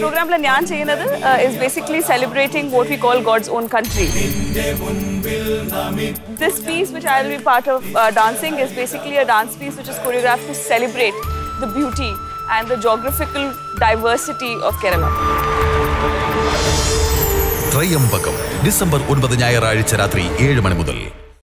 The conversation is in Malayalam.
പ്രോഗ്രാമിൽ ഞാൻ ചെയ്യുന്നത് is basically celebrating what we call God's own country this piece which I will be part of dancing is basically a dance piece which is choreograph to celebrate the beauty and the geographical diversity of Kerala Thrayambakam December ഒൻപത് ഞായറാഴ്ച രാത്രി ഏഴ് മണി മുതൽ.